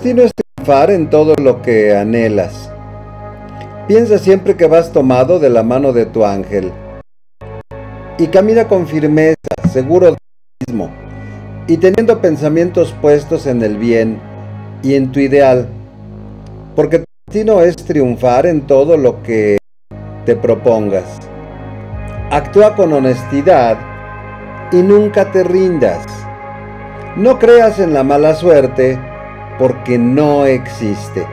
destino es triunfar en todo lo que anhelas. Piensa siempre que vas tomado de la mano de tu ángel. Y camina con firmeza, seguro de ti mismo, y teniendo pensamientos puestos en el bien y en tu ideal, porque tu destino es triunfar en todo lo que te propongas. Actúa con honestidad y nunca te rindas. No creas en la mala suerte porque no existe.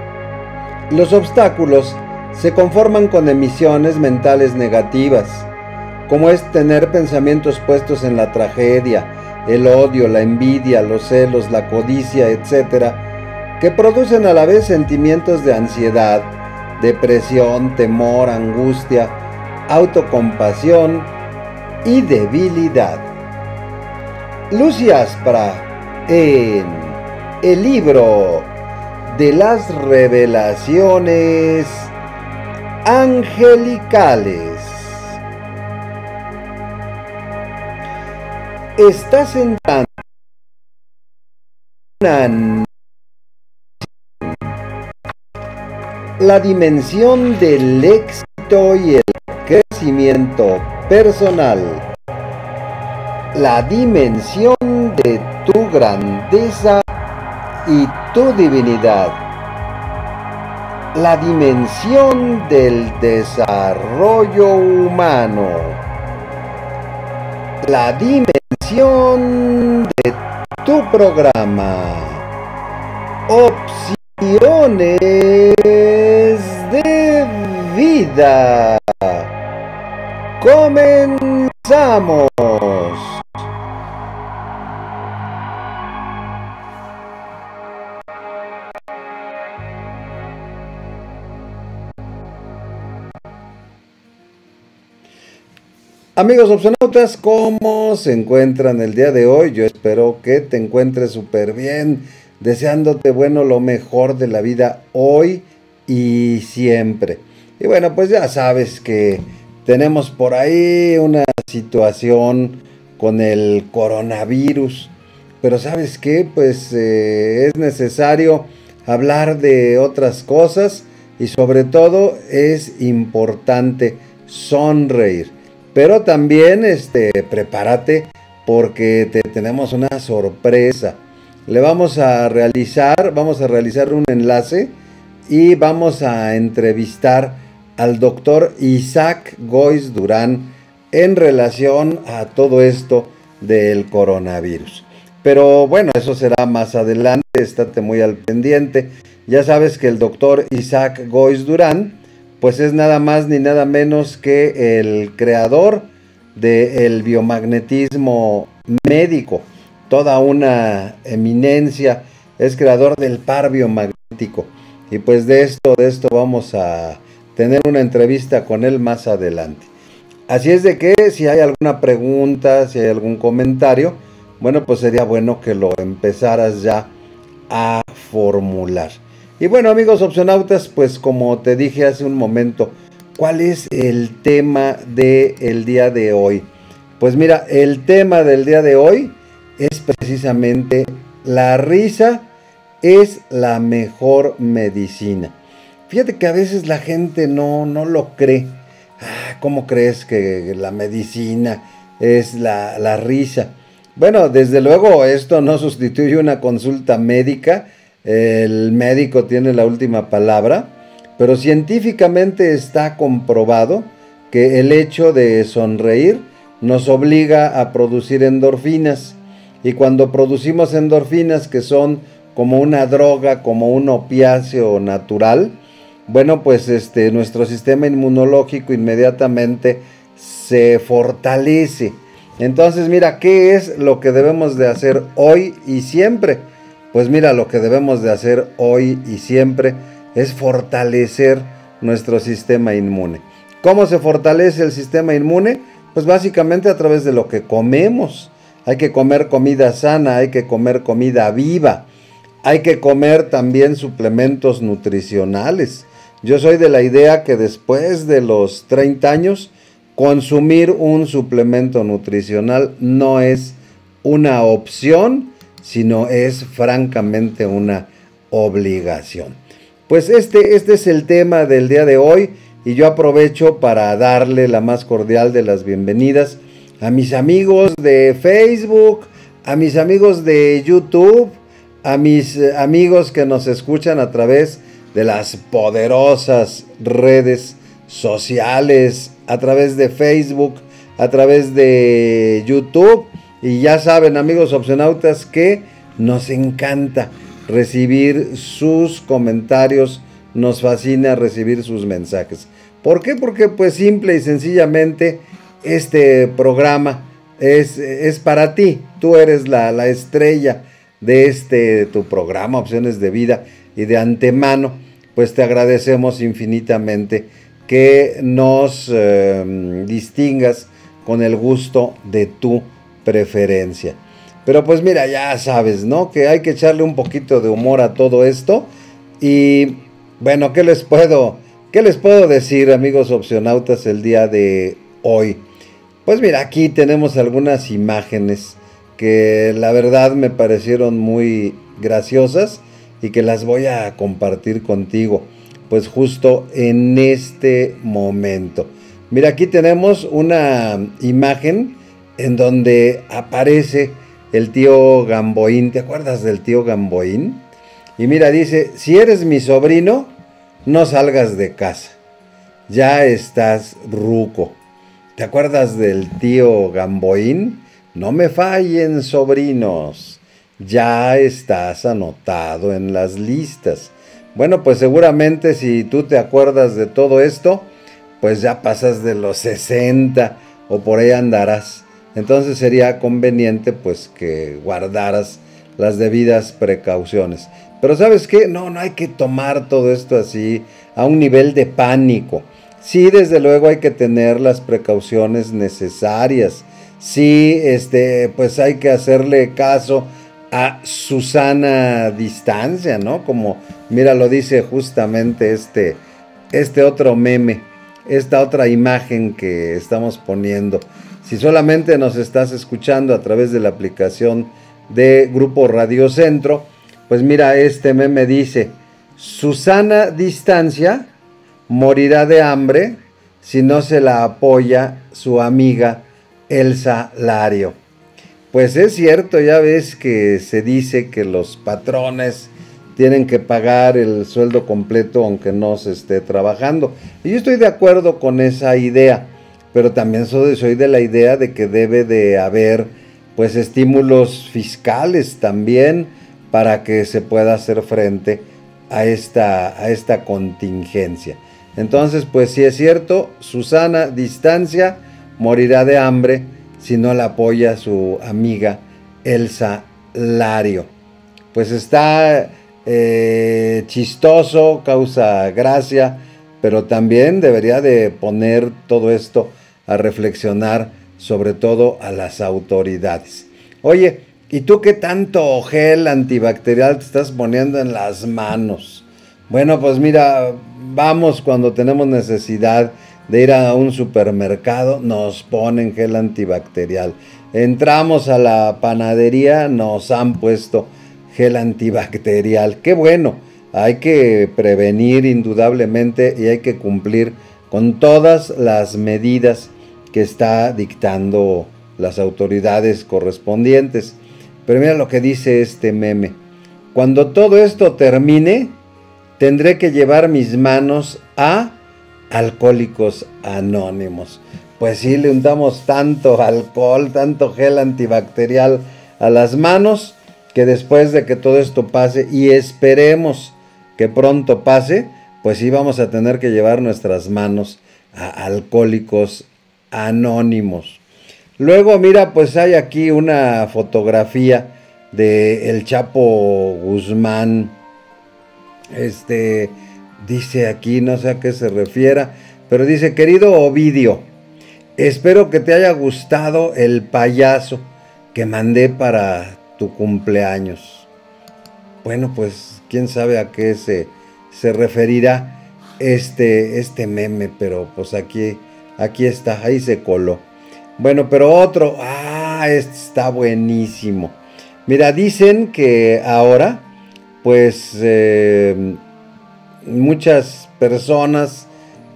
Los obstáculos se conforman con emisiones mentales negativas, como es tener pensamientos puestos en la tragedia, el odio, la envidia, los celos, la codicia, etc., que producen a la vez sentimientos de ansiedad, depresión, temor, angustia, autocompasión y debilidad. Lucy Aspra en el libro de las revelaciones angelicales. Estás entrando la dimensión del éxito y el crecimiento personal, la dimensión de tu grandeza y tu divinidad, la dimensión del desarrollo humano, la dimensión de tu programa, opciones de vida. Comenzamos. Amigos opcionautas, ¿cómo se encuentran el día de hoy? Yo espero que te encuentres súper bien, deseándote bueno lo mejor de la vida hoy y siempre. Y bueno, pues ya sabes que tenemos por ahí una situación con el coronavirus, pero sabes qué, pues eh, es necesario hablar de otras cosas y sobre todo es importante sonreír. Pero también este, prepárate porque te tenemos una sorpresa. Le vamos a realizar, vamos a realizar un enlace y vamos a entrevistar al doctor Isaac Gois Durán en relación a todo esto del coronavirus. Pero bueno, eso será más adelante, estate muy al pendiente. Ya sabes que el doctor Isaac Gois Durán pues es nada más ni nada menos que el creador del biomagnetismo médico, toda una eminencia, es creador del par biomagnético. Y pues de esto, de esto vamos a tener una entrevista con él más adelante. Así es de que si hay alguna pregunta, si hay algún comentario, bueno, pues sería bueno que lo empezaras ya a formular. Y bueno amigos opcionautas, pues como te dije hace un momento, ¿cuál es el tema del día de hoy? Pues mira, el tema del día de hoy es precisamente la risa es la mejor medicina. Fíjate que a veces la gente no, no lo cree. Ah, ¿Cómo crees que la medicina es la, la risa? Bueno, desde luego esto no sustituye una consulta médica, el médico tiene la última palabra, pero científicamente está comprobado que el hecho de sonreír nos obliga a producir endorfinas y cuando producimos endorfinas que son como una droga, como un opiáceo natural, bueno, pues este nuestro sistema inmunológico inmediatamente se fortalece. Entonces, mira, ¿qué es lo que debemos de hacer hoy y siempre? Pues mira, lo que debemos de hacer hoy y siempre es fortalecer nuestro sistema inmune. ¿Cómo se fortalece el sistema inmune? Pues básicamente a través de lo que comemos. Hay que comer comida sana, hay que comer comida viva, hay que comer también suplementos nutricionales. Yo soy de la idea que después de los 30 años, consumir un suplemento nutricional no es una opción, sino es francamente una obligación. Pues este, este es el tema del día de hoy y yo aprovecho para darle la más cordial de las bienvenidas a mis amigos de Facebook, a mis amigos de YouTube, a mis eh, amigos que nos escuchan a través de las poderosas redes sociales, a través de Facebook, a través de YouTube. Y ya saben, amigos opcionautas, que nos encanta recibir sus comentarios, nos fascina recibir sus mensajes. ¿Por qué? Porque pues simple y sencillamente este programa es, es para ti. Tú eres la, la, estrella de este tu programa, Opciones de Vida. Y de antemano, pues te agradecemos infinitamente que nos eh, distingas con el gusto de tu preferencia. Pero pues mira, ya sabes, ¿no? Que hay que echarle un poquito de humor a todo esto. Y bueno, ¿qué les puedo, qué les puedo decir, amigos opcionautas, el día de hoy? Pues mira, aquí tenemos algunas imágenes que la verdad me parecieron muy graciosas y que las voy a compartir contigo, pues justo en este momento. Mira, aquí tenemos una imagen en donde aparece el tío Gamboín. ¿Te acuerdas del tío Gamboín? Y mira, dice, si eres mi sobrino, no salgas de casa. Ya estás ruco. ¿Te acuerdas del tío Gamboín? No me fallen, sobrinos. Ya estás anotado en las listas. Bueno, pues seguramente si tú te acuerdas de todo esto, pues ya pasas de los 60 o por ahí andarás. Entonces sería conveniente pues que guardaras las debidas precauciones. Pero sabes qué, no, no hay que tomar todo esto así a un nivel de pánico. Sí, desde luego hay que tener las precauciones necesarias. Sí, este, pues hay que hacerle caso a Susana distancia, ¿no? Como, mira, lo dice justamente este, este otro meme, esta otra imagen que estamos poniendo. Si solamente nos estás escuchando a través de la aplicación de Grupo Radio Centro, pues mira, este meme dice, Susana Distancia morirá de hambre si no se la apoya su amiga Elsa Lario. Pues es cierto, ya ves que se dice que los patrones tienen que pagar el sueldo completo aunque no se esté trabajando. Y yo estoy de acuerdo con esa idea pero también soy, de la idea de que debe de haber pues estímulos fiscales también para que se pueda hacer frente a esta, a esta contingencia. Entonces, pues sí es cierto, Susana Distancia morirá de hambre si no la apoya su amiga Elsa Lario. Pues está eh, chistoso, causa gracia, pero también debería de poner todo esto a reflexionar, sobre todo a las autoridades. Oye, ¿y tú qué tanto gel antibacterial te estás poniendo en las manos? Bueno, pues mira, vamos cuando tenemos necesidad de ir a un supermercado, nos ponen gel antibacterial. Entramos a la panadería, nos han puesto gel antibacterial. Qué bueno, hay que prevenir indudablemente y hay que cumplir con todas las medidas que está dictando las autoridades correspondientes. Pero mira lo que dice este meme. Cuando todo esto termine, tendré que llevar mis manos a alcohólicos anónimos. Pues sí, le untamos tanto alcohol, tanto gel antibacterial a las manos, que después de que todo esto pase, y esperemos que pronto pase, pues sí vamos a tener que llevar nuestras manos a alcohólicos anónimos. Luego, mira, pues hay aquí una fotografía de el Chapo Guzmán. Este dice aquí, no sé a qué se refiera, pero dice, querido Ovidio, espero que te haya gustado el payaso que mandé para tu cumpleaños. Bueno, pues quién sabe a qué se, se referirá este, este meme, pero pues aquí Aquí está, ahí se coló. Bueno, pero otro, ah, este está buenísimo. Mira, dicen que ahora, pues eh, muchas personas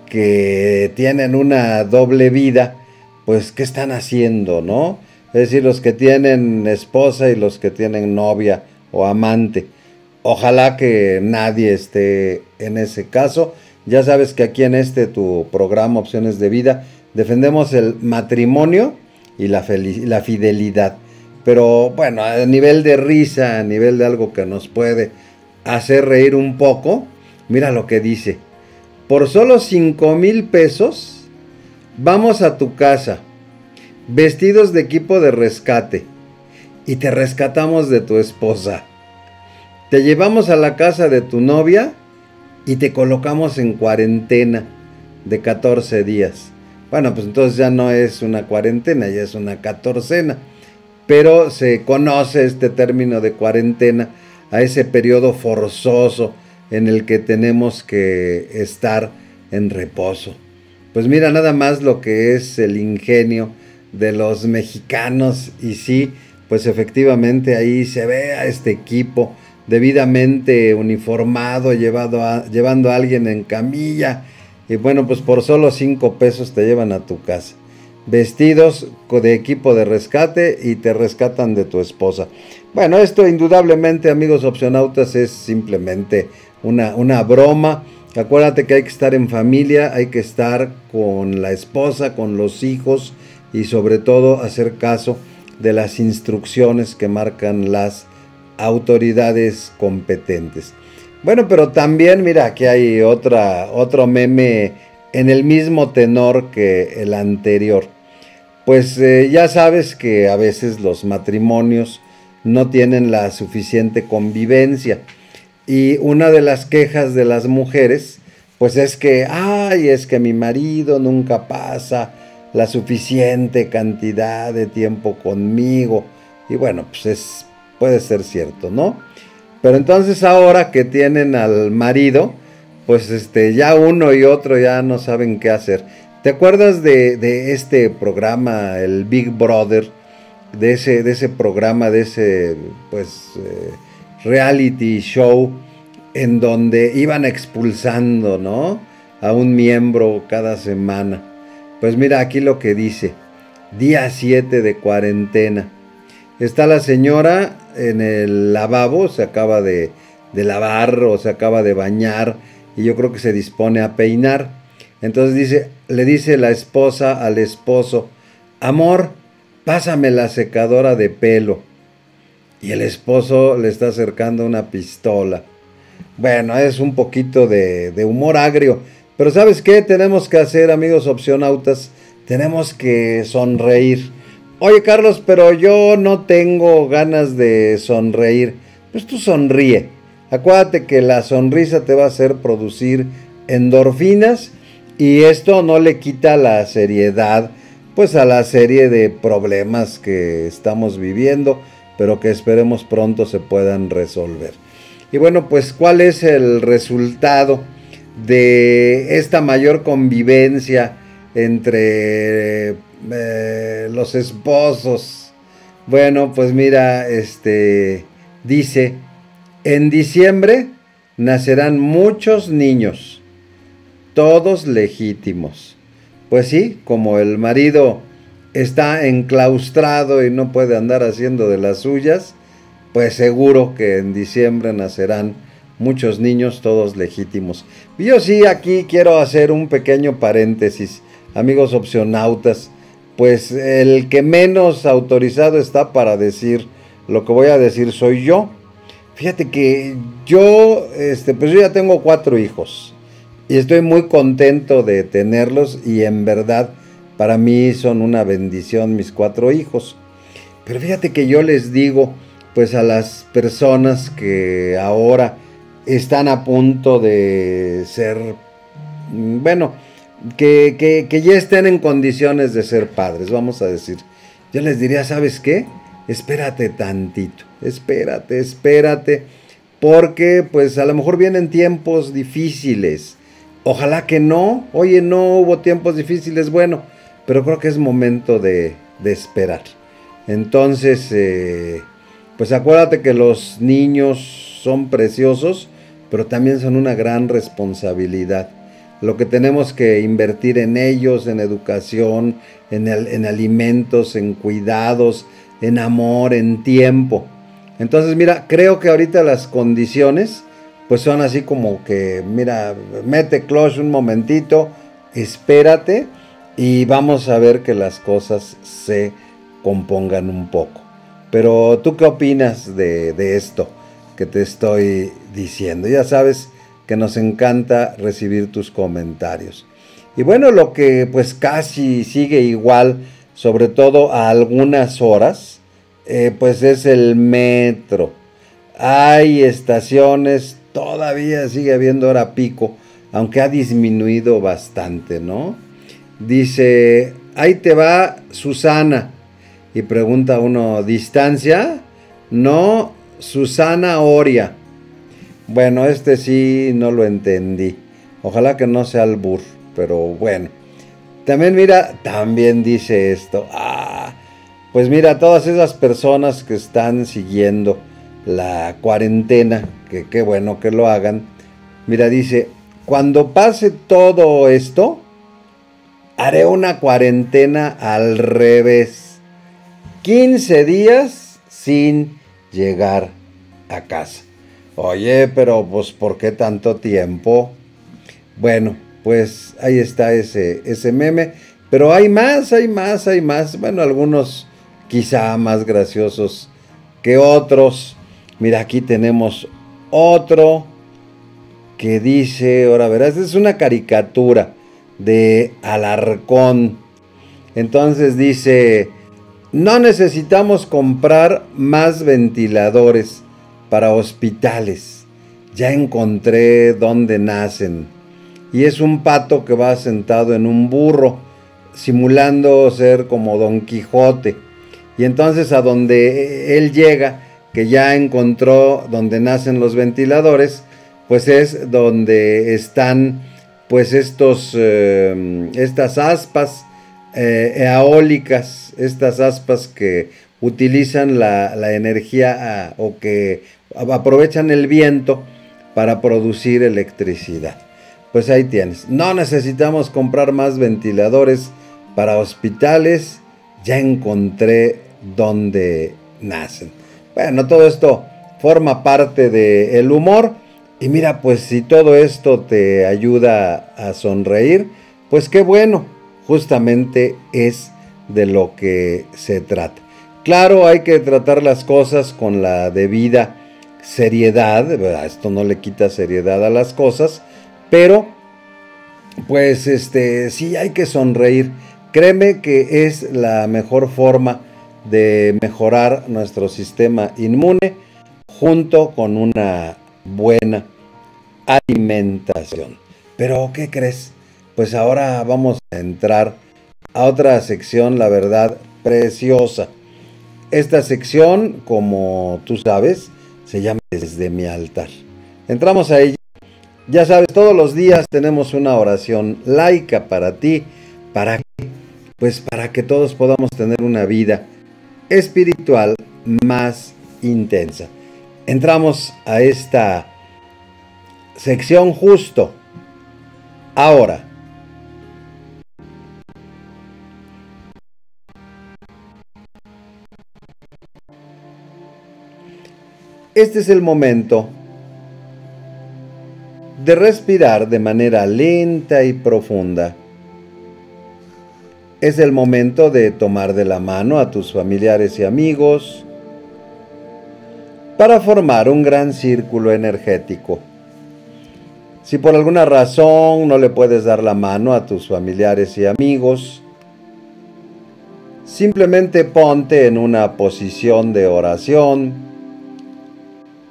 que tienen una doble vida, pues ¿qué están haciendo, no? Es decir, los que tienen esposa y los que tienen novia o amante. Ojalá que nadie esté en ese caso. Ya sabes que aquí en este tu programa Opciones de Vida defendemos el matrimonio y la, fidelidad. Pero bueno, a nivel de risa, a nivel de algo que nos puede hacer reír un poco, mira lo que dice. Por solo 5 mil pesos, vamos a tu casa, vestidos de equipo de rescate, y te rescatamos de tu esposa. Te llevamos a la casa de tu novia y te colocamos en cuarentena de 14 días. Bueno, pues entonces ya no es una cuarentena, ya es una catorcena. Pero se conoce este término de cuarentena a ese periodo forzoso en el que tenemos que estar en reposo. Pues mira nada más lo que es el ingenio de los mexicanos y sí, pues efectivamente ahí se ve a este equipo debidamente uniformado, llevado llevando a alguien en camilla y bueno, pues por solo 5 pesos te llevan a tu casa. Vestidos de equipo de rescate y te rescatan de tu esposa. Bueno, esto indudablemente, amigos opcionautas, es simplemente una, una broma. Acuérdate que hay que estar en familia, hay que estar con la esposa, con los hijos y sobre todo hacer caso de las instrucciones que marcan las autoridades competentes. Bueno, pero también mira, aquí hay otra, otro meme en el mismo tenor que el anterior. Pues eh, ya sabes que a veces los matrimonios no tienen la suficiente convivencia. Y una de las quejas de las mujeres, pues es que, ay, es que mi marido nunca pasa la suficiente cantidad de tiempo conmigo. Y bueno, pues es, puede ser cierto, ¿no? Pero entonces ahora que tienen al marido, pues este, ya uno y otro ya no saben qué hacer. ¿Te acuerdas de, este programa, el Big Brother? De ese, de ese programa, de ese pues eh, reality show en donde iban expulsando, ¿no? A un miembro cada semana. Pues mira aquí lo que dice. Día 7 de cuarentena. Está la señora en el lavabo, se acaba de, lavar o se acaba de bañar y yo creo que se dispone a peinar. Entonces dice, le dice la esposa al esposo, amor, pásame la secadora de pelo. Y el esposo le está acercando una pistola. Bueno, es un poquito de, de humor agrio. Pero ¿sabes qué tenemos que hacer, amigos opcionautas? Tenemos que sonreír Oye Carlos, pero yo no tengo ganas de sonreír. Pues tú sonríe. Acuérdate que la sonrisa te va a hacer producir endorfinas y esto no le quita la seriedad pues a la serie de problemas que estamos viviendo, pero que esperemos pronto se puedan resolver. Y bueno, pues ¿cuál es el resultado de esta mayor convivencia entre eh, los esposos. Bueno, pues mira, este dice, en diciembre nacerán muchos niños, todos legítimos. Pues sí, como el marido está enclaustrado y no puede andar haciendo de las suyas, pues seguro que en diciembre nacerán muchos niños, todos legítimos. Yo sí aquí quiero hacer un pequeño paréntesis, amigos opcionautas pues el que menos autorizado está para decir lo que voy a decir soy yo. Fíjate que yo, este, pues yo ya tengo cuatro hijos y estoy muy contento de tenerlos y en verdad para mí son una bendición mis cuatro hijos. Pero fíjate que yo les digo, pues a las personas que ahora están a punto de ser, bueno, que, ya estén en condiciones de ser padres, vamos a decir. Yo les diría, ¿sabes qué? Espérate tantito, espérate, espérate, porque pues a lo mejor vienen tiempos difíciles. Ojalá que no, oye, no hubo tiempos difíciles, bueno, pero creo que es momento de, esperar. Entonces, eh, pues acuérdate que los niños son preciosos, pero también son una gran responsabilidad. Lo que tenemos que invertir en ellos, en educación, en, en alimentos, en cuidados, en amor, en tiempo. Entonces, mira, creo que ahorita las condiciones, pues son así como que, mira, mete clutch un momentito, espérate y vamos a ver que las cosas se compongan un poco. Pero tú qué opinas de, de esto que te estoy diciendo? Ya sabes que nos encanta recibir tus comentarios. Y bueno, lo que pues casi sigue igual, sobre todo a algunas horas, eh, pues es el metro. Hay estaciones, todavía sigue habiendo hora pico, aunque ha disminuido bastante, ¿no? Dice, ahí te va Susana. Y pregunta uno, ¿distancia? No, Susana Oria. Bueno, este sí no lo entendí. Ojalá que no sea el bur, pero bueno. También mira, también dice esto. Ah, pues mira, todas esas personas que están siguiendo la cuarentena, que qué bueno que lo hagan. Mira, dice, cuando pase todo esto, haré una cuarentena al revés. 15 días sin llegar a casa. Oye, pero pues ¿por qué tanto tiempo? Bueno, pues ahí está ese, ese meme. Pero hay más, hay más, hay más. Bueno, algunos quizá más graciosos que otros. Mira, aquí tenemos otro que dice, ahora verás, es una caricatura de Alarcón. Entonces dice, no necesitamos comprar más ventiladores para hospitales. Ya encontré dónde nacen. Y es un pato que va sentado en un burro, simulando ser como Don Quijote. Y entonces a donde él llega, que ya encontró donde nacen los ventiladores, pues es donde están pues estos, eh, estas aspas eh, eólicas, estas aspas que utilizan la, energía ah, o que aprovechan el viento para producir electricidad. Pues ahí tienes. No necesitamos comprar más ventiladores para hospitales. Ya encontré dónde nacen. Bueno, todo esto forma parte del humor. Y mira, pues si todo esto te ayuda a sonreír, pues qué bueno justamente es de lo que se trata. Claro, hay que tratar las cosas con la debida seriedad, esto no le quita seriedad a las cosas, pero pues este sí hay que sonreír. Créeme que es la mejor forma de mejorar nuestro sistema inmune junto con una buena alimentación. Pero ¿qué crees? pues ahora vamos a entrar a otra sección, la verdad, preciosa. Esta sección, como tú sabes, se llama Desde mi altar. Entramos a ella. Ya sabes, todos los días tenemos una oración laica para ti, para pues para que todos podamos tener una vida espiritual más intensa. Entramos a esta sección justo ahora. Este es el momento de respirar de manera lenta y profunda. Es el momento de tomar de la mano a tus familiares y amigos para formar un gran círculo energético. Si por alguna razón no le puedes dar la mano a tus familiares y amigos, simplemente ponte en una posición de oración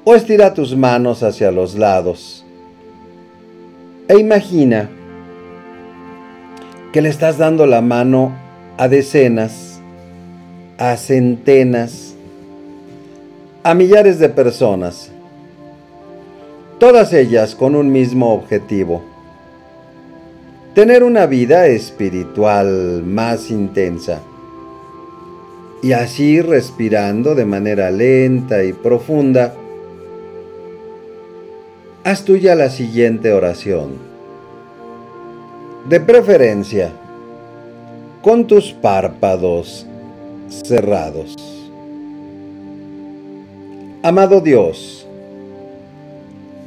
o estira tus manos hacia los lados e imagina que le estás dando la mano a decenas, a centenas, a millares de personas, todas ellas con un mismo objetivo, tener una vida espiritual más intensa. Y así respirando de manera lenta y profunda, haz tuya la siguiente oración. De preferencia, con tus párpados cerrados. Amado Dios,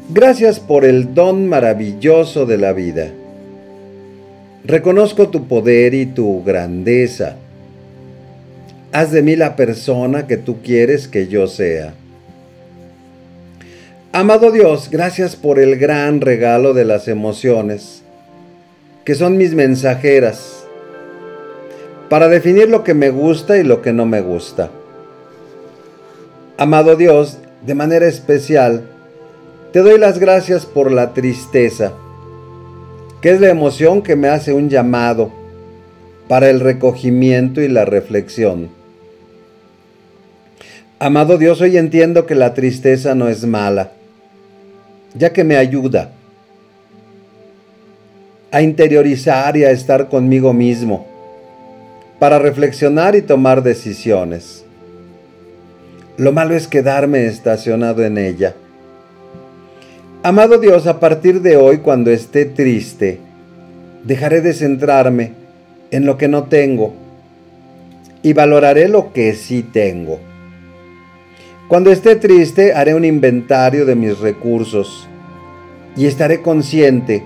gracias por el don maravilloso de la vida. Reconozco tu poder y tu grandeza. Haz de mí la persona que tú quieres que yo sea. Amado Dios, gracias por el gran regalo de las emociones, que son mis mensajeras, para definir lo que me gusta y lo que no me gusta. Amado Dios, de manera especial, te doy las gracias por la tristeza, que es la emoción que me hace un llamado para el recogimiento y la reflexión. Amado Dios, hoy entiendo que la tristeza no es mala, ya que me ayuda a interiorizar y a estar conmigo mismo, para reflexionar y tomar decisiones. Lo malo es quedarme estacionado en ella. Amado Dios, a partir de hoy, cuando esté triste, dejaré de centrarme en lo que no tengo y valoraré lo que sí tengo. Cuando esté triste, haré un inventario de mis recursos y estaré consciente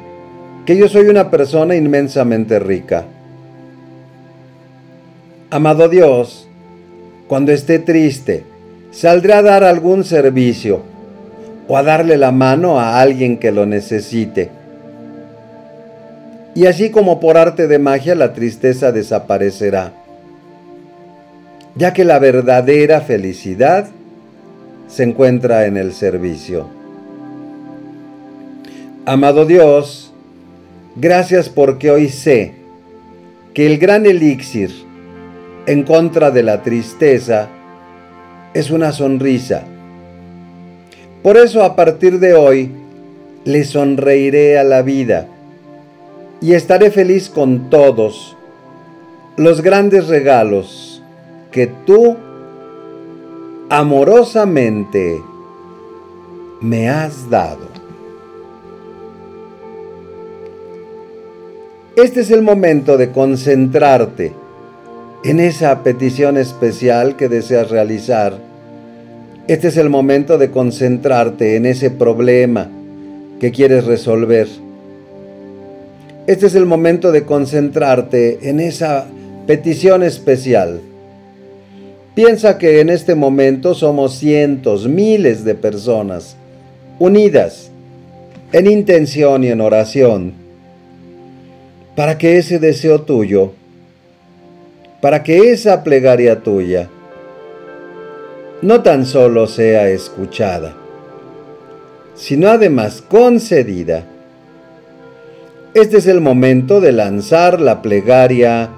que yo soy una persona inmensamente rica. Amado Dios, cuando esté triste, Saldré a dar algún servicio o a darle la mano a alguien que lo necesite. Y así como por arte de magia la tristeza desaparecerá, ya que la verdadera felicidad se encuentra en el servicio. Amado Dios, gracias porque hoy sé que el gran elixir en contra de la tristeza es una sonrisa. Por eso a partir de hoy le sonreiré a la vida y estaré feliz con todos los grandes regalos que tú amorosamente me has dado. Este es el momento de concentrarte en esa petición especial que deseas realizar este es el momento de concentrarte en ese problema que quieres resolver. Este es el momento de concentrarte en esa petición especial. Piensa que en este momento somos cientos, miles de personas unidas en intención y en oración para que ese deseo tuyo, para que esa plegaria tuya, no tan solo sea escuchada, sino además concedida. Este es el momento de lanzar la plegaria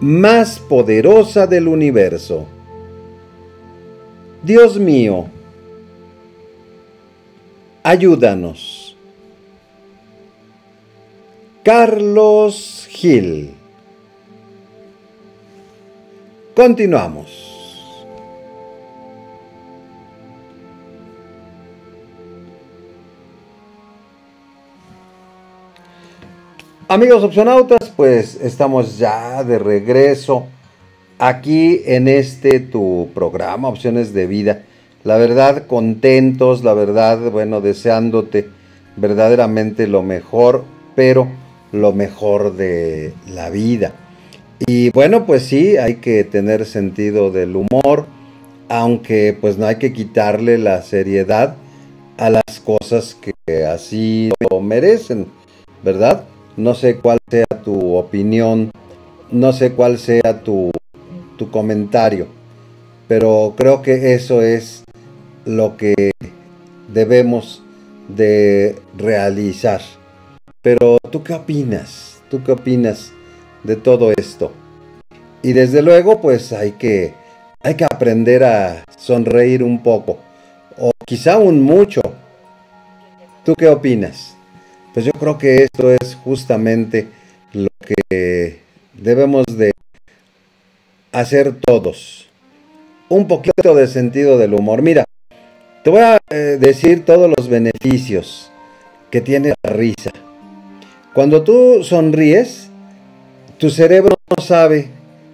más poderosa del universo. Dios mío, ayúdanos. Carlos Gil. Continuamos. Amigos opcionautas, pues estamos ya de regreso aquí en este tu programa, Opciones de Vida. La verdad, contentos, la verdad, bueno, deseándote verdaderamente lo mejor, pero lo mejor de la vida. Y bueno, pues sí, hay que tener sentido del humor, aunque pues no hay que quitarle la seriedad a las cosas que así lo merecen, ¿verdad? No sé cuál sea tu opinión, no sé cuál sea tu, comentario, pero creo que eso es lo que debemos de realizar. Pero tú qué opinas? ¿Tú qué opinas de todo esto? Y desde luego, pues hay que hay que aprender a sonreír un poco o quizá un mucho. ¿Tú qué opinas? Pues yo creo que esto es justamente lo que debemos de hacer todos. Un poquito de sentido del humor. Mira, te voy a eh, decir todos los beneficios que tiene la risa. Cuando tú sonríes, tu cerebro no sabe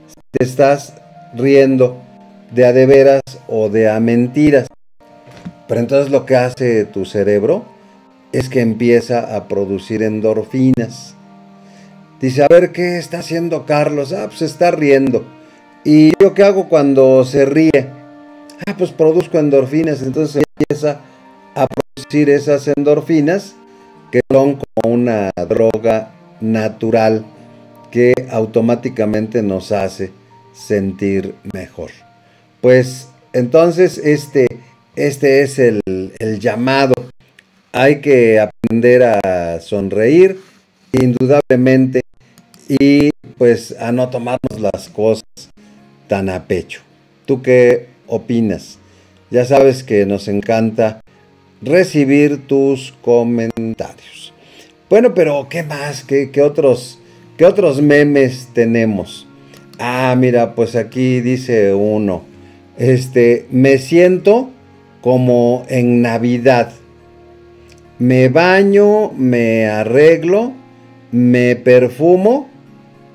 si te estás riendo de a de veras o de a mentiras. Pero entonces lo que hace tu cerebro es que empieza a producir endorfinas. Dice, a ver, ¿qué está haciendo Carlos? Ah, pues está riendo. ¿Y yo qué hago cuando se ríe? Ah, pues produzco endorfinas. Entonces empieza a producir esas endorfinas que son como una droga natural que automáticamente nos hace sentir mejor. Pues entonces este, este es el, el llamado. Hay que aprender a sonreír, indudablemente, y pues a no tomarnos las cosas tan a pecho. ¿Tú qué opinas? Ya sabes que nos encanta recibir tus comentarios. Bueno, pero ¿qué más? ¿Qué, otros, qué otros memes tenemos? Ah, mira, pues aquí dice uno. Este, me siento como en Navidad. Me baño, me arreglo, me perfumo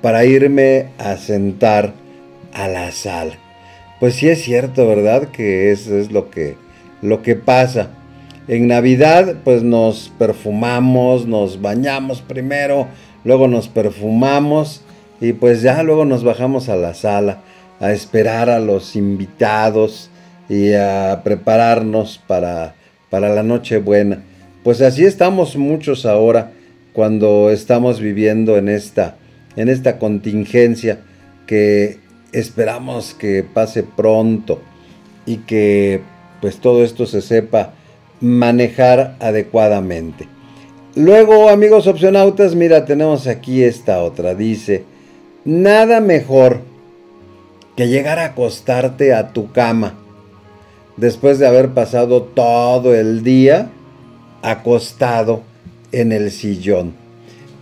para irme a sentar a la sala. Pues sí es cierto, ¿verdad? Que eso es lo que, lo que pasa. En Navidad pues nos perfumamos, nos bañamos primero, luego nos perfumamos y pues ya luego nos bajamos a la sala a esperar a los invitados y a prepararnos para, para la noche buena. Pues así estamos muchos ahora cuando estamos viviendo en esta, en esta contingencia que esperamos que pase pronto y que pues todo esto se sepa manejar adecuadamente. Luego, amigos opcionautas, mira, tenemos aquí esta otra. Dice, nada mejor que llegar a acostarte a tu cama después de haber pasado todo el día acostado en el sillón.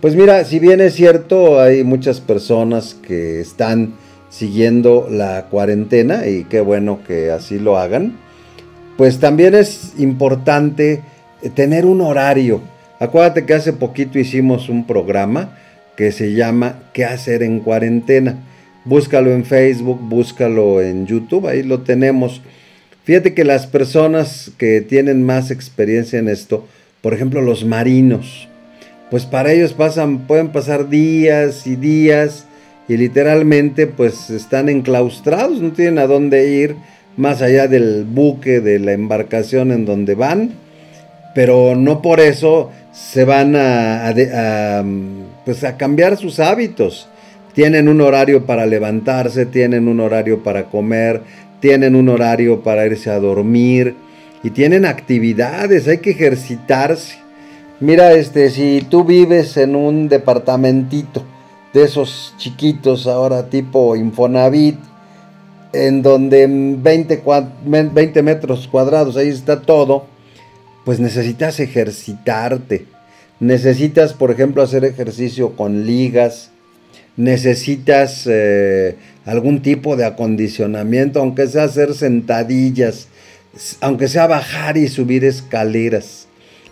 Pues mira, si bien es cierto, hay muchas personas que están siguiendo la cuarentena y qué bueno que así lo hagan, pues también es importante tener un horario. Acuérdate que hace poquito hicimos un programa que se llama ¿Qué hacer en cuarentena? Búscalo en Facebook, búscalo en YouTube, ahí lo tenemos. Fíjate que las personas que tienen más experiencia en esto, por ejemplo los marinos, pues para ellos pasan, pueden pasar días y días y literalmente pues están enclaustrados, no tienen a dónde ir más allá del buque, de la embarcación en donde van, pero no por eso se van a, pues a cambiar sus hábitos. Tienen un horario para levantarse, tienen un horario para comer, tienen un horario para irse a dormir y tienen actividades, hay que ejercitarse. Mira, este, si tú vives en un departamentito, de esos chiquitos ahora tipo Infonavit, en donde en 20, 20 metros cuadrados ahí está todo, pues necesitas ejercitarte. Necesitas, por ejemplo, hacer ejercicio con ligas. Necesitas eh, algún tipo de acondicionamiento, aunque sea hacer sentadillas, aunque sea bajar y subir escaleras.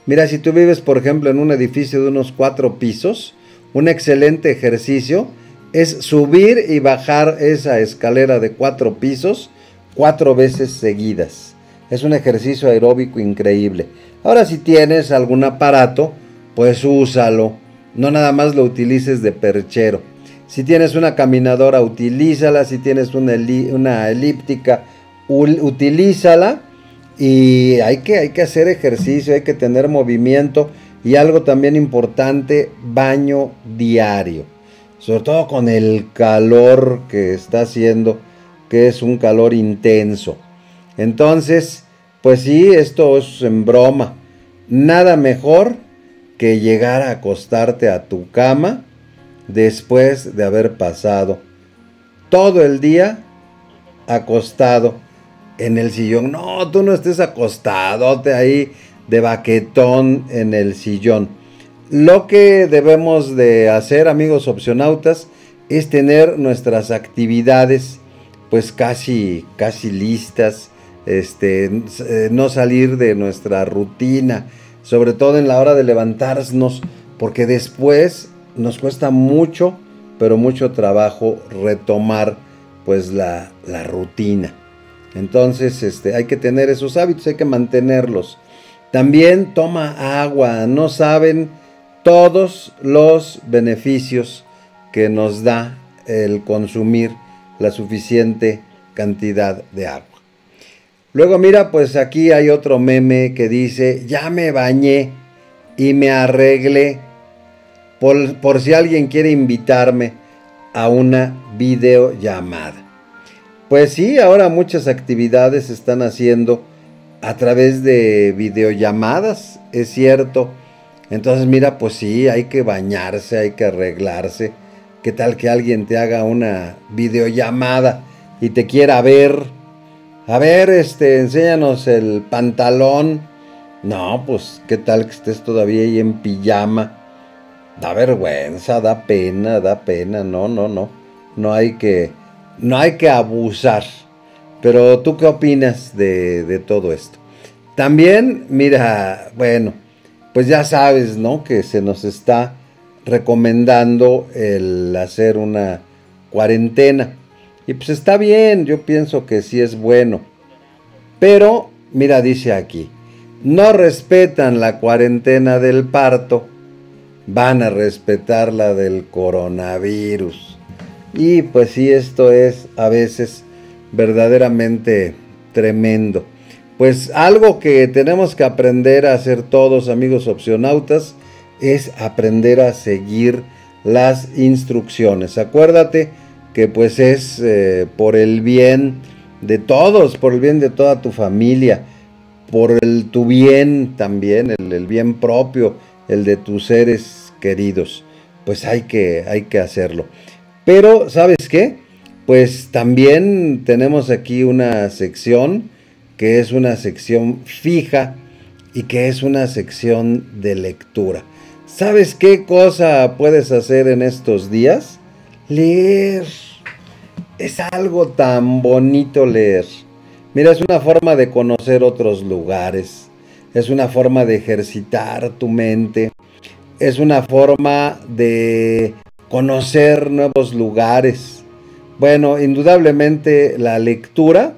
Mira, si tú vives, por ejemplo, en un edificio de unos cuatro pisos, un excelente ejercicio es subir y bajar esa escalera de cuatro pisos cuatro veces seguidas. Es un ejercicio aeróbico increíble. Ahora si tienes algún aparato, pues úsalo. No nada más lo utilices de perchero. Si tienes una caminadora, utilízala. Si tienes una, elíptica, utilízala. Y hay que, hay que hacer ejercicio, hay que tener movimiento y algo también importante, baño diario. Sobre todo con el calor que está haciendo, que es un calor intenso. Entonces, pues sí, esto es en broma. Nada mejor que llegar a acostarte a tu cama después de haber pasado todo el día acostado en el sillón. No, tú no estés acostadote ahí de baquetón en el sillón. Lo que debemos de hacer, amigos opcionautas, es tener nuestras actividades pues casi casi listas, este, eh, no salir de nuestra rutina, sobre todo en la hora de levantarnos, porque después nos cuesta mucho, pero mucho trabajo retomar pues la, la rutina. Entonces este, hay que tener esos hábitos, hay que mantenerlos. También toma agua, no saben todos los beneficios que nos da el consumir la suficiente cantidad de agua. Luego mira, pues aquí hay otro meme que dice, ya me bañé y me arreglé por, por si alguien quiere invitarme a una videollamada. Pues sí, ahora muchas actividades se están haciendo a través de videollamadas, es cierto. Entonces mira, pues sí, hay que bañarse, hay que arreglarse. ¿Qué tal que alguien te haga una videollamada y te quiera ver? A ver, este, enséñanos el pantalón. No, pues, ¿qué tal que estés todavía ahí en pijama? Da vergüenza, da pena, da pena. No, no, no. No hay que no hay que abusar. Pero tú qué opinas de, todo esto? También, mira, bueno, pues ya sabes, ¿no? Que se nos está recomendando el hacer una cuarentena. Y pues está bien, yo pienso que sí es bueno. Pero, mira, dice aquí, no respetan la cuarentena del parto, van a respetar la del coronavirus. Y pues sí, esto es a veces verdaderamente tremendo. Pues algo que tenemos que aprender a hacer todos amigos opcionautas es aprender a seguir las instrucciones. Acuérdate que pues es eh, por el bien de todos, por el bien de toda tu familia, por el, tu bien también, el, el bien propio, el de tus seres queridos. Pues hay que, hay que hacerlo. Pero, ¿sabes qué? Pues también tenemos aquí una sección que es una sección fija y que es una sección de lectura. ¿Sabes qué cosa puedes hacer en estos días? Leer. Es algo tan bonito leer. Mira, es una forma de conocer otros lugares. Es una forma de ejercitar tu mente. Es una forma de conocer nuevos lugares. Bueno, indudablemente la lectura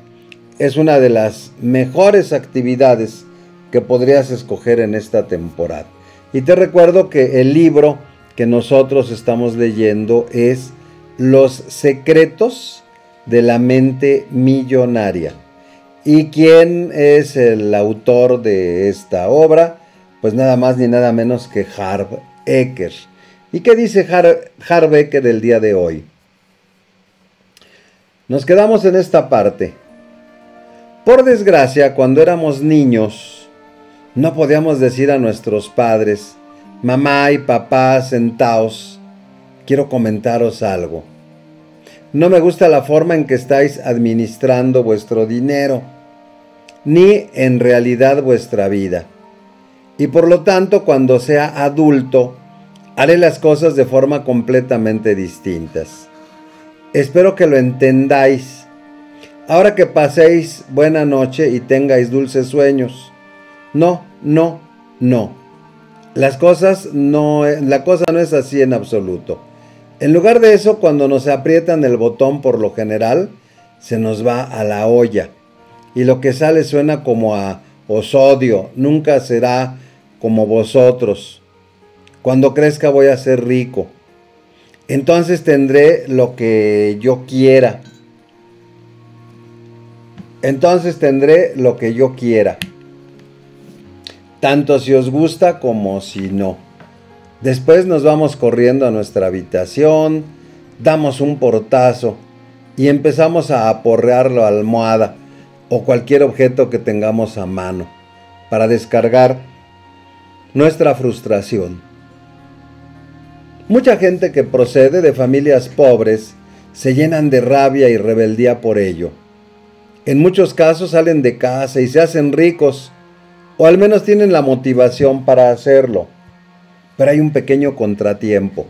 es una de las mejores actividades que podrías escoger en esta temporada. Y te recuerdo que el libro que nosotros estamos leyendo es Los secretos de la mente millonaria. ¿Y quién es el autor de esta obra? Pues nada más ni nada menos que Harv Eker. ¿Y qué dice Harbecker del día de hoy? Nos quedamos en esta parte. Por desgracia, cuando éramos niños, no podíamos decir a nuestros padres, mamá y papá, sentaos, quiero comentaros algo. No me gusta la forma en que estáis administrando vuestro dinero, ni en realidad vuestra vida. Y por lo tanto, cuando sea adulto, haré las cosas de forma completamente distintas. Espero que lo entendáis. Ahora que paséis buena noche y tengáis dulces sueños. No, no, no. Las cosas no, la cosa no es así en absoluto. En lugar de eso, cuando nos aprietan el botón por lo general, se nos va a la olla. Y lo que sale suena como a os odio, nunca será como vosotros. Cuando crezca voy a ser rico. Entonces tendré lo que yo quiera. Entonces tendré lo que yo quiera. Tanto si os gusta como si no. Después nos vamos corriendo a nuestra habitación, damos un portazo y empezamos a aporrear la almohada o cualquier objeto que tengamos a mano para descargar nuestra frustración. Mucha gente que procede de familias pobres se llenan de rabia y rebeldía por ello. En muchos casos salen de casa y se hacen ricos, o al menos tienen la motivación para hacerlo. Pero hay un pequeño contratiempo,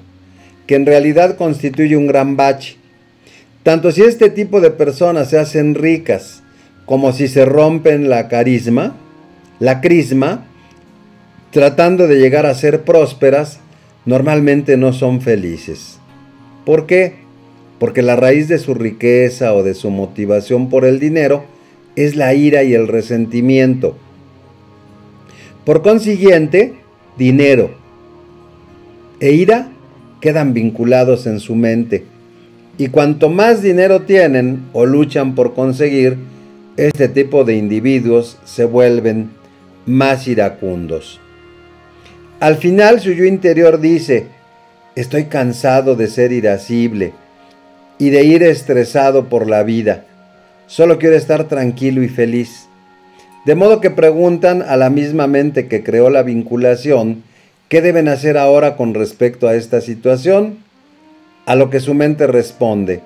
que en realidad constituye un gran bache. Tanto si este tipo de personas se hacen ricas, como si se rompen la carisma, la crisma, tratando de llegar a ser prósperas, normalmente no son felices. ¿Por qué? Porque la raíz de su riqueza o de su motivación por el dinero es la ira y el resentimiento. Por consiguiente, dinero e ira quedan vinculados en su mente. Y cuanto más dinero tienen o luchan por conseguir, este tipo de individuos se vuelven más iracundos. Al final su yo interior dice, estoy cansado de ser irascible y de ir estresado por la vida. Solo quiero estar tranquilo y feliz. De modo que preguntan a la misma mente que creó la vinculación, ¿qué deben hacer ahora con respecto a esta situación? A lo que su mente responde,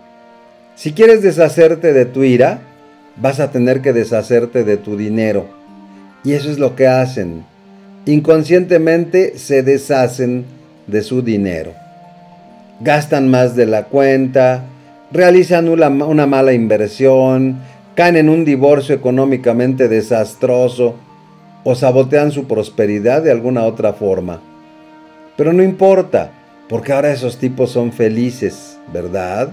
si quieres deshacerte de tu ira, vas a tener que deshacerte de tu dinero. Y eso es lo que hacen inconscientemente se deshacen de su dinero. Gastan más de la cuenta, realizan una, mala inversión, caen en un divorcio económicamente desastroso o sabotean su prosperidad de alguna otra forma. Pero no importa, porque ahora esos tipos son felices, ¿verdad?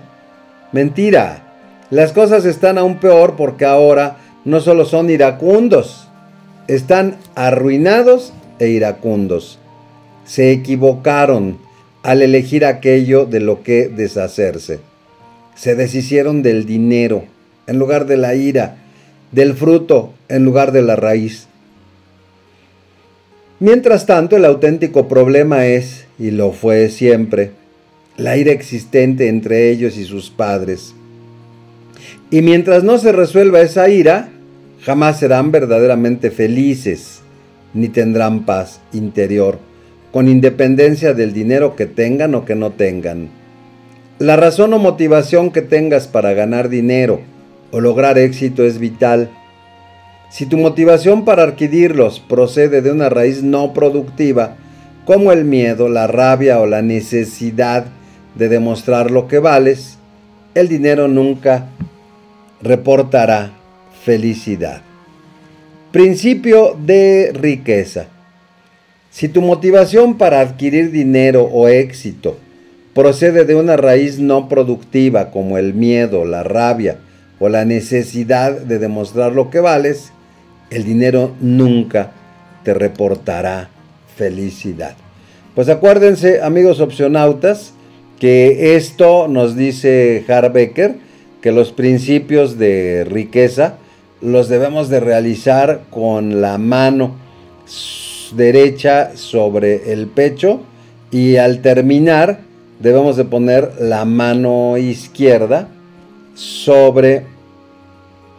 Mentira. Las cosas están aún peor porque ahora no solo son iracundos, están arruinados e iracundos. Se equivocaron al elegir aquello de lo que deshacerse. Se deshicieron del dinero en lugar de la ira, del fruto en lugar de la raíz. Mientras tanto, el auténtico problema es, y lo fue siempre, la ira existente entre ellos y sus padres. Y mientras no se resuelva esa ira, jamás serán verdaderamente felices ni tendrán paz interior, con independencia del dinero que tengan o que no tengan. La razón o motivación que tengas para ganar dinero o lograr éxito es vital. Si tu motivación para adquirirlos procede de una raíz no productiva, como el miedo, la rabia o la necesidad de demostrar lo que vales, el dinero nunca reportará felicidad. Principio de riqueza. Si tu motivación para adquirir dinero o éxito procede de una raíz no productiva como el miedo, la rabia o la necesidad de demostrar lo que vales, el dinero nunca te reportará felicidad. Pues acuérdense, amigos opcionautas, que esto nos dice Harbecker, que los principios de riqueza los debemos de realizar con la mano derecha sobre el pecho y al terminar debemos de poner la mano izquierda sobre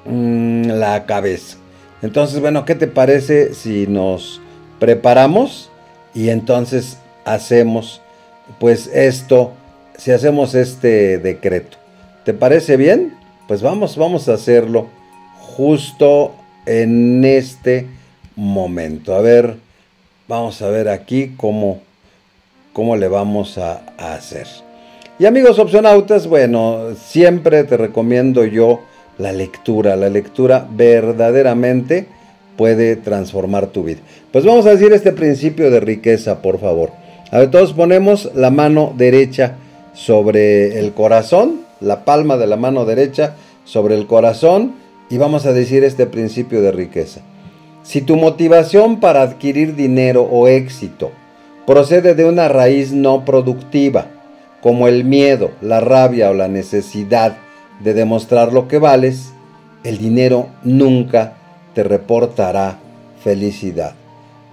mm, la cabeza. Entonces, bueno, ¿qué te parece si nos preparamos y entonces hacemos pues esto, si hacemos este decreto? ¿Te parece bien? Pues vamos, vamos a hacerlo justo en este momento. A ver, vamos a ver aquí cómo, cómo le vamos a, hacer. Y amigos opcionautas, bueno, siempre te recomiendo yo la lectura. La lectura verdaderamente puede transformar tu vida. Pues vamos a decir este principio de riqueza, por favor. A ver, todos ponemos la mano derecha sobre el corazón, la palma de la mano derecha sobre el corazón y vamos a decir este principio de riqueza. Si tu motivación para adquirir dinero o éxito procede de una raíz no productiva, como el miedo, la rabia o la necesidad de demostrar lo que vales, el dinero nunca te reportará felicidad.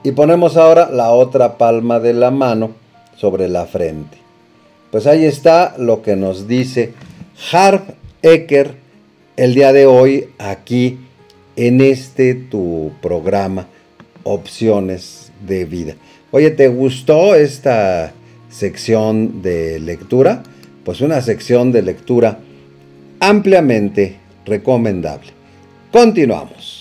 Y ponemos ahora la otra palma de la mano sobre la frente. Pues ahí está lo que nos dice Harp Ecker el día de hoy aquí en este tu programa Opciones de Vida. Oye, ¿te gustó esta sección de lectura? Pues una sección de lectura ampliamente recomendable. Continuamos.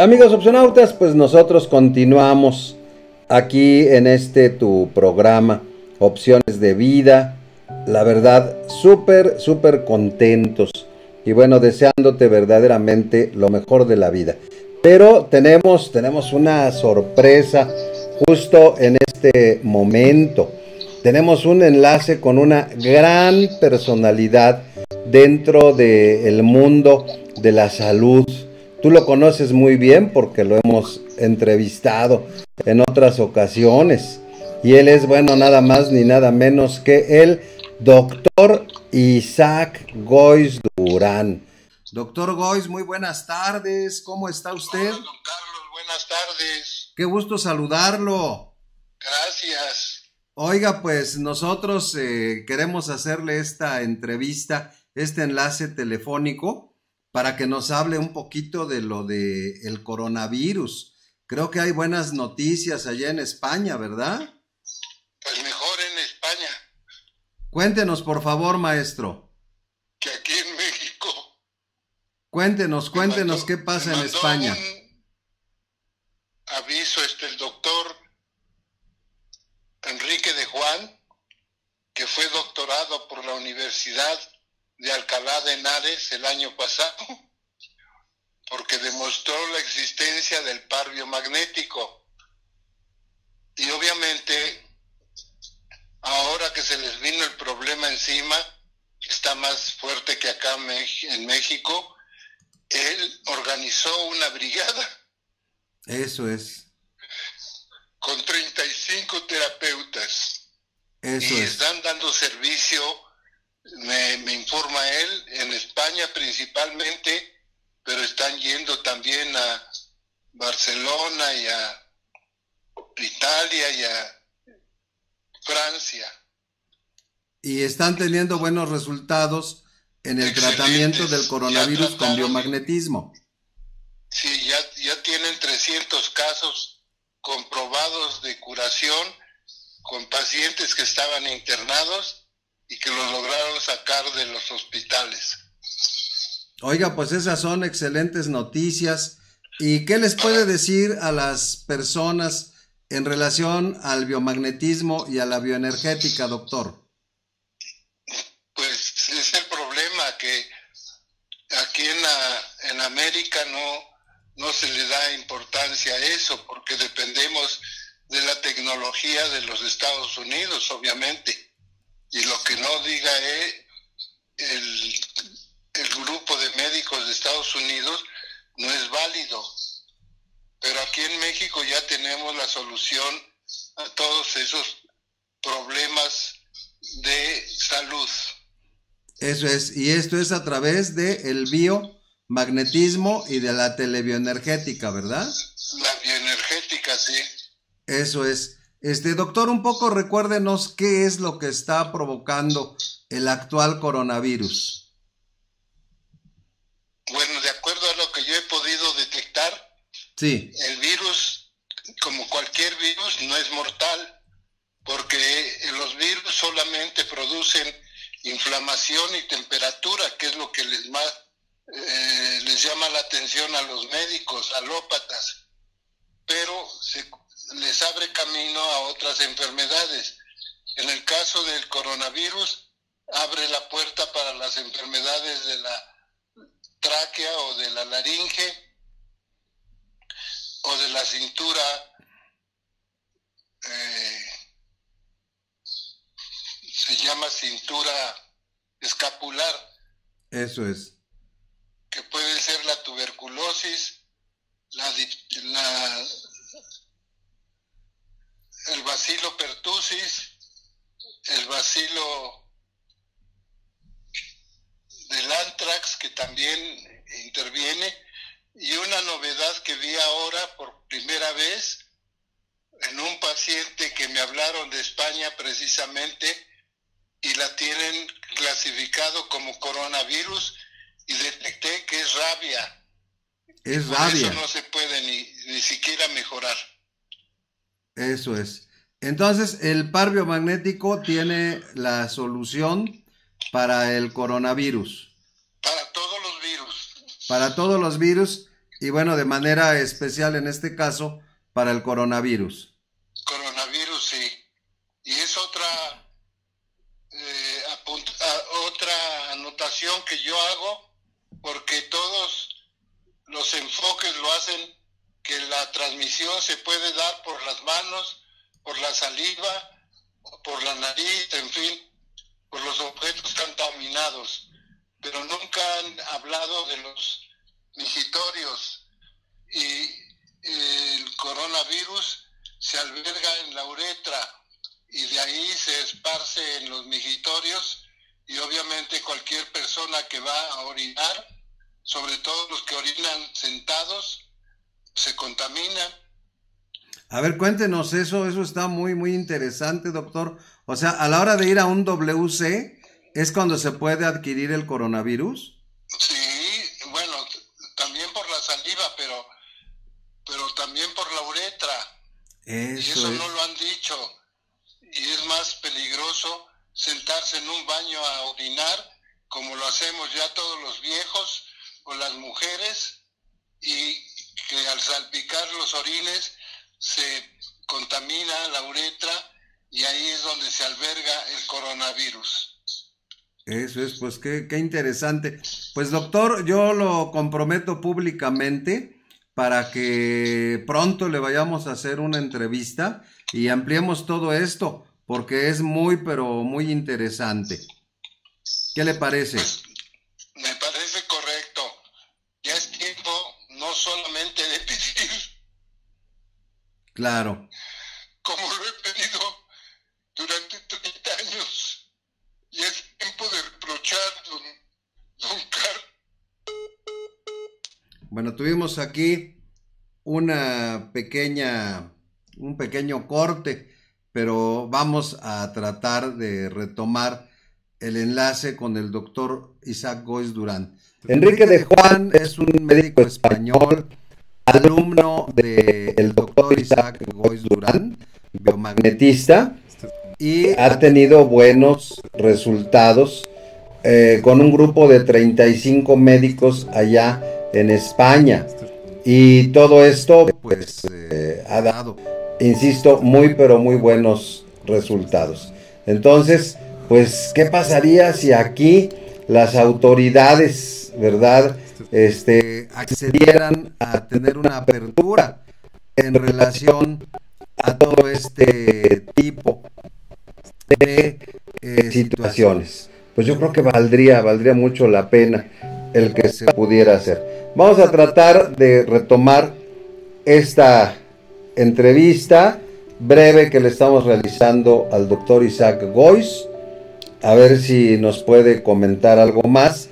Amigos opcionautas, pues nosotros continuamos aquí en este tu programa, Opciones de Vida. La verdad, súper, súper contentos. Y bueno, deseándote verdaderamente lo mejor de la vida. Pero tenemos, tenemos una sorpresa justo en este momento. Tenemos un enlace con una gran personalidad dentro del mundo de la salud Tú lo conoces muy bien porque lo hemos entrevistado en otras ocasiones. Y él es, bueno, nada más ni nada menos que el doctor Isaac Gois Durán. Doctor Gois, muy buenas tardes. ¿Cómo está usted? Hola, don Carlos, buenas tardes. Qué gusto saludarlo. Gracias. Oiga, pues nosotros eh, queremos hacerle esta entrevista, este enlace telefónico para que nos hable un poquito de lo de el coronavirus. Creo que hay buenas noticias allá en España, ¿verdad? Pues mejor en España. Cuéntenos, por favor, maestro. Que aquí en México. Cuéntenos, cuéntenos qué pasa en España. aviso este el doctor Enrique de Juan, que fue doctorado por la Universidad de Alcalá de Henares el año pasado, porque demostró la existencia del par biomagnético. Y obviamente, ahora que se les vino el problema encima, está más fuerte que acá en México, él organizó una brigada. Eso es. Con 35 terapeutas. Eso y están dando servicio me, informa él, en España principalmente, pero están yendo también a Barcelona y a Italia y a Francia. Y están teniendo buenos resultados en el tratamiento del coronavirus con biomagnetismo. Sí, ya, ya tienen 300 casos comprobados de curación con pacientes que estaban internados y que los lograron sacar de los hospitales. Oiga, pues esas son excelentes noticias. ¿Y qué les puede decir a las personas en relación al biomagnetismo y a la bioenergética, doctor? Pues es el problema que aquí en, en América no, no se le da importancia a eso porque dependemos de la tecnología de los Estados Unidos, obviamente y lo que no diga eh, el, el grupo de médicos de Estados Unidos no es válido. Pero aquí en México ya tenemos la solución a todos esos problemas de salud. Eso es, y esto es a través de el biomagnetismo y de la telebioenergética, ¿verdad? La bioenergética, sí. Eso es. Este, doctor, un poco recuérdenos qué es lo que está provocando el actual coronavirus. Bueno, de acuerdo a lo que yo he podido detectar, sí. el virus, como cualquier virus, no es mortal, porque los virus solamente producen inflamación y temperatura, que es lo que les, más, eh, les llama la atención a los médicos, alópatas. Pero se, les abre camino a otras enfermedades. En el caso del coronavirus, abre la puerta para las enfermedades de la tráquea o de la laringe o de la cintura. Eh, se llama cintura escapular. Eso es. Que puede ser la tuberculosis, la, la el bacilo pertussis, el bacilo del antrax que también interviene y una novedad que vi ahora por primera vez en un paciente que me hablaron de España precisamente y la tienen clasificado como coronavirus y detecté que es rabia. Es rabia. Eso no se puede ni, ni siquiera mejorar. Eso es. Entonces, el par biomagnético tiene la solución para el coronavirus. Para todos los virus. Para todos los virus. Y bueno, de manera especial en este caso para el coronavirus. Coronavirus, sí. Y es otra, eh, otra anotación que yo hago, porque todos los enfoques lo hacen que la transmisión se puede dar por las manos, por la saliva, por la nariz, en fin, por los objetos contaminados, pero nunca han hablado de los migitorios. Y el coronavirus se alberga en la uretra y de ahí se esparce en los migitorios y obviamente cualquier persona que va a orinar, sobre todo los que orinan sentados, se contaminan. A ver, cuéntenos eso, eso está muy, muy interesante, doctor. O sea, a la hora de ir a un WC, ¿es cuando se puede adquirir el coronavirus? Sí, bueno, también por la saliva, pero, pero también por la uretra. Eso y eso no lo han dicho. Y es más peligroso sentarse en un baño a orinar, como lo hacemos ya todos los viejos o las mujeres, y que al salpicar los orines se contamina la uretra y ahí es donde se alberga el coronavirus. Eso es, pues qué, qué interesante. Pues doctor, yo lo comprometo públicamente para que pronto le vayamos a hacer una entrevista y ampliemos todo esto, porque es muy, pero muy interesante. ¿Qué le parece? Pues, me parece correcto. Ya es tiempo no solamente de pedir. Claro. Como lo he pedido durante 30 años. Y es tiempo de reprochar, don, don Bueno, tuvimos aquí una pequeña, un pequeño corte, pero vamos a tratar de retomar el enlace con el doctor Isaac Goiz Durán. Enrique de Juan es un médico español, alumno del doctor Isaac Goiz Durán, biomagnetista, y ha tenido buenos resultados eh, con un grupo de 35 médicos allá en España. Y todo esto pues eh, ha dado, insisto, muy pero muy buenos resultados. Entonces, pues, ¿qué pasaría si aquí las autoridades, verdad, este, accedieran a tener una apertura en relación a todo este tipo de eh, situaciones? Pues yo creo que valdría, valdría mucho la pena el que se pudiera hacer. Vamos a tratar de retomar esta entrevista breve que le estamos realizando al doctor Isaac Gois, a ver si nos puede comentar algo más,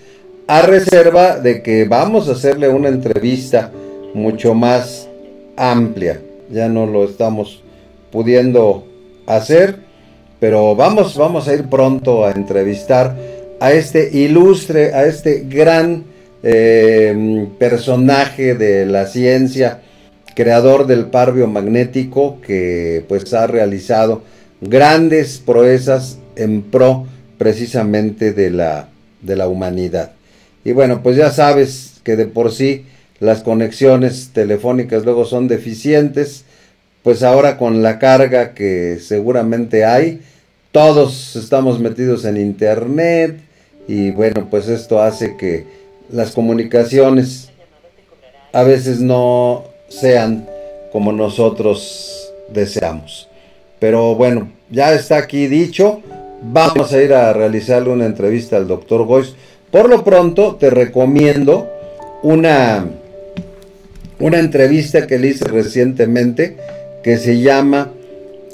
a reserva de que vamos a hacerle una entrevista mucho más amplia. Ya no lo estamos pudiendo hacer, pero vamos, vamos a ir pronto a entrevistar a este ilustre, a este gran eh, personaje de la ciencia, creador del par biomagnético, que pues ha realizado grandes proezas en pro precisamente de la, de la humanidad. Y bueno, pues ya sabes que de por sí las conexiones telefónicas luego son deficientes, pues ahora con la carga que seguramente hay, todos estamos metidos en internet, y bueno, pues esto hace que las comunicaciones a veces no sean como nosotros deseamos. Pero bueno, ya está aquí dicho. Vamos a ir a realizarle una entrevista al doctor Gois. Por lo pronto te recomiendo una, una entrevista que le hice recientemente que se llama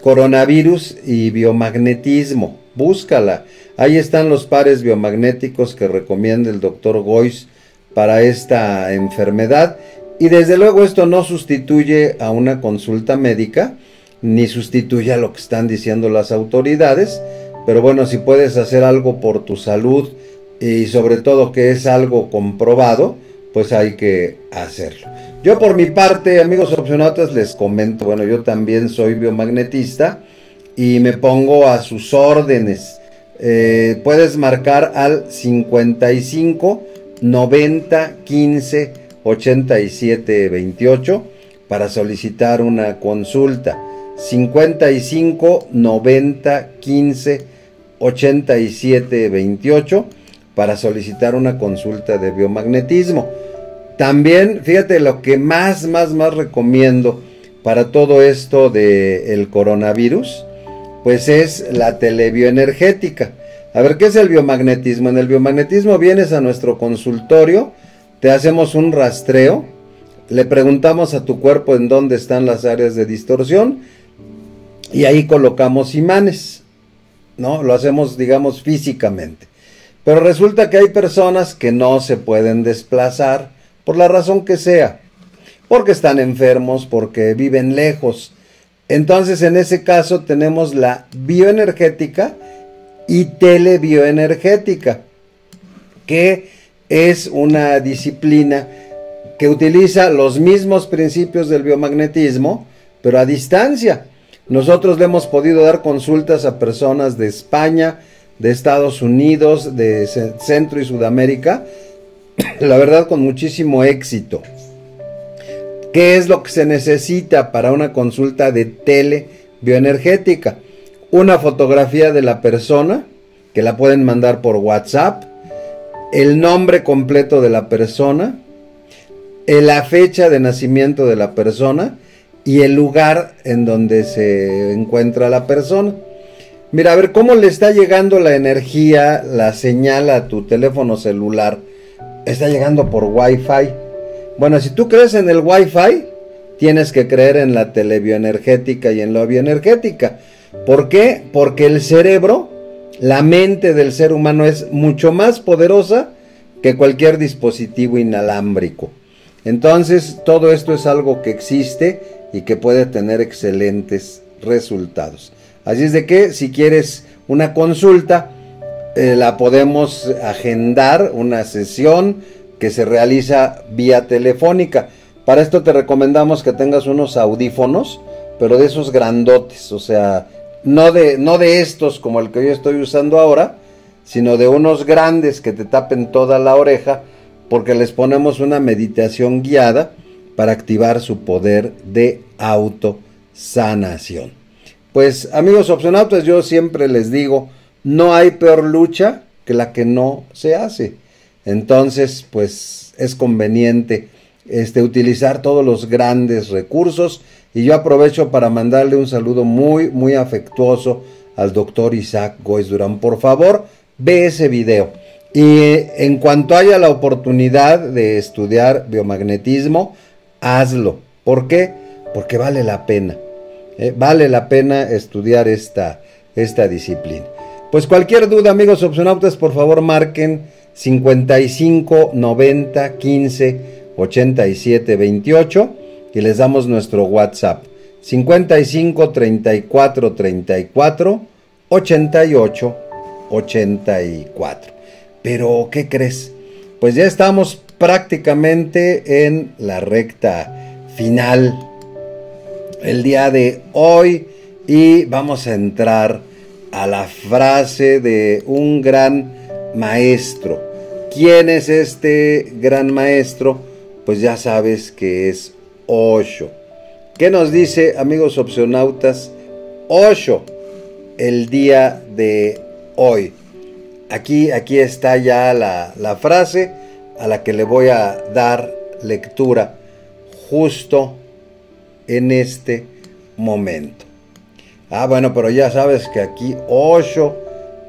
Coronavirus y Biomagnetismo. Búscala. Ahí están los pares biomagnéticos que recomienda el doctor Gois para esta enfermedad. Y desde luego esto no sustituye a una consulta médica, ni sustituye a lo que están diciendo las autoridades. Pero bueno, si puedes hacer algo por tu salud y sobre todo que es algo comprobado, pues hay que hacerlo. Yo por mi parte, amigos opcionautas, les comento, bueno, yo también soy biomagnetista y me pongo a sus órdenes eh, puedes marcar al 55 90 15 8728 para solicitar una consulta. 55 90 15 87 28 para solicitar una consulta de biomagnetismo. También, fíjate, lo que más, más, más recomiendo para todo esto del coronavirus, pues es la telebioenergética. A ver, ¿qué es el biomagnetismo? En el biomagnetismo vienes a nuestro consultorio, te hacemos un rastreo, le preguntamos a tu cuerpo en dónde están las áreas de distorsión y ahí colocamos imanes, ¿no? Lo hacemos, digamos, físicamente. Pero resulta que hay personas que no se pueden desplazar por la razón que sea, porque están enfermos, porque viven lejos. Entonces, en ese caso tenemos la bioenergética y telebioenergética, que es una disciplina que utiliza los mismos principios del biomagnetismo, pero a distancia. Nosotros le hemos podido dar consultas a personas de España, de Estados Unidos, de Centro y Sudamérica, la verdad con muchísimo éxito. ¿Qué es lo que se necesita para una consulta de tele bioenergética? Una fotografía de la persona, que la pueden mandar por WhatsApp, el nombre completo de la persona, la fecha de nacimiento de la persona y el lugar en donde se encuentra la persona. Mira, a ver cómo le está llegando la energía, la señal a tu teléfono celular. Está llegando por Wi-Fi. Bueno, si tú crees en el Wi-Fi, tienes que creer en la telebioenergética y en la bioenergética. ¿Por qué? Porque el cerebro, la mente del ser humano es mucho más poderosa que cualquier dispositivo inalámbrico. Entonces, todo esto es algo que existe y que puede tener excelentes resultados. Así es de que si quieres una consulta, eh, la podemos agendar, una sesión que se realiza vía telefónica. Para esto te recomendamos que tengas unos audífonos, pero de esos grandotes, o sea, no de, no de estos como el que yo estoy usando ahora, sino de unos grandes que te tapen toda la oreja, porque les ponemos una meditación guiada para activar su poder de autosanación. Pues amigos opcionautas, yo siempre les digo, no hay peor lucha que la que no se hace. Entonces, pues es conveniente este, utilizar todos los grandes recursos y yo aprovecho para mandarle un saludo muy, muy afectuoso al doctor Isaac Goiz Durán. Por favor, ve ese video. Y en cuanto haya la oportunidad de estudiar biomagnetismo, hazlo. ¿Por qué? Porque vale la pena. Eh, vale la pena estudiar esta, esta disciplina. Pues cualquier duda, amigos opcionautas, por favor marquen 55 90 15 87 28 y les damos nuestro WhatsApp 55 34 34 88 84. Pero, ¿qué crees? Pues ya estamos prácticamente en la recta final el día de hoy y vamos a entrar a la frase de un gran maestro. ¿Quién es este gran maestro? Pues ya sabes que es Osho. ¿Qué nos dice, amigos opcionautas? Osho, el día de hoy. Aquí, aquí está ya la, la frase a la que le voy a dar lectura justo en este momento. Ah, bueno, pero ya sabes que aquí Osho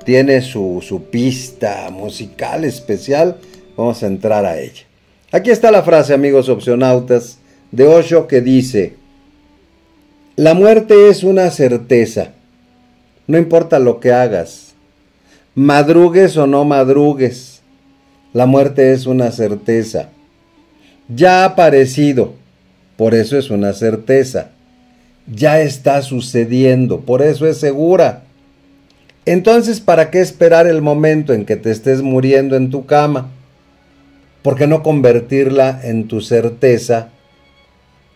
tiene su, su pista musical especial. Vamos a entrar a ella. Aquí está la frase, amigos opcionautas, de Osho que dice, la muerte es una certeza, no importa lo que hagas, madrugues o no madrugues, la muerte es una certeza. Ya ha aparecido, por eso es una certeza. Ya está sucediendo, por eso es segura. Entonces, ¿para qué esperar el momento en que te estés muriendo en tu cama? ¿Por qué no convertirla en tu certeza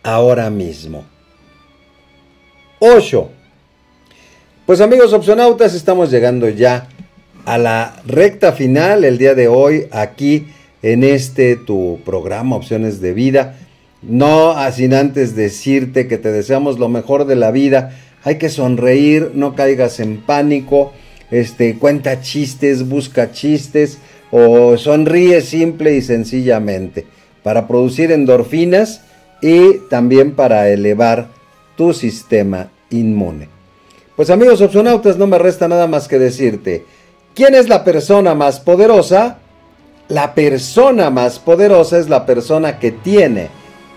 ahora mismo? 8. Pues amigos opcionautas, estamos llegando ya a la recta final el día de hoy aquí en este tu programa Opciones de Vida. No sin antes decirte que te deseamos lo mejor de la vida. Hay que sonreír, no caigas en pánico. Este, cuenta chistes, busca chistes o sonríe simple y sencillamente para producir endorfinas y también para elevar tu sistema inmune. Pues amigos opcionautas, no me resta nada más que decirte, ¿quién es la persona más poderosa? La persona más poderosa es la persona que tiene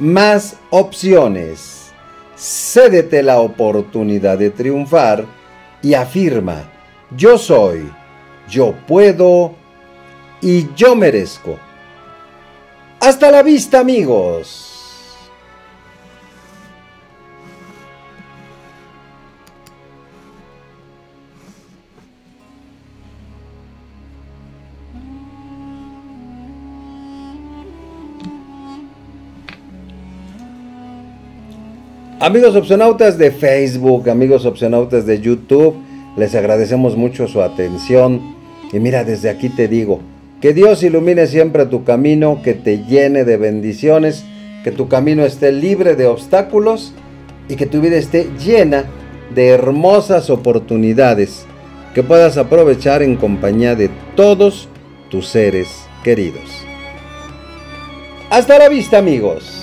más opciones. Cédete la oportunidad de triunfar y afirma, yo soy, yo puedo y yo merezco. Hasta la vista amigos. Amigos opcionautas de Facebook, amigos opcionautas de YouTube, les agradecemos mucho su atención. Y mira, desde aquí te digo, que Dios ilumine siempre tu camino, que te llene de bendiciones, que tu camino esté libre de obstáculos y que tu vida esté llena de hermosas oportunidades que puedas aprovechar en compañía de todos tus seres queridos. Hasta la vista amigos.